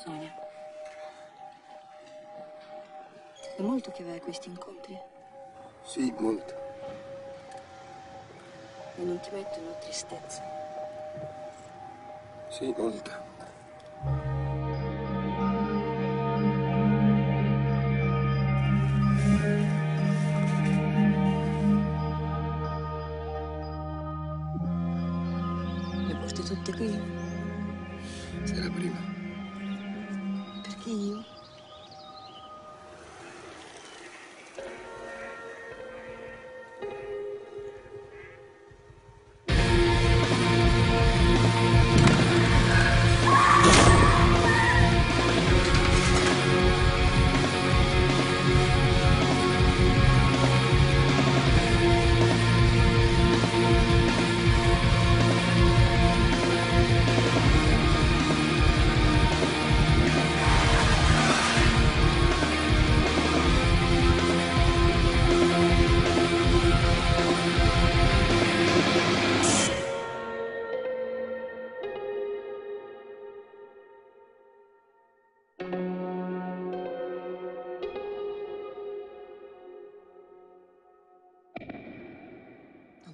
Sonia. È molto che vai a questi incontri? Sì, molto. E non ti mettono tristezza? Sì, molto. Le porti tutte qui? Sei la prima. 你。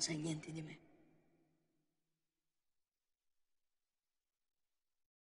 Sai niente di me.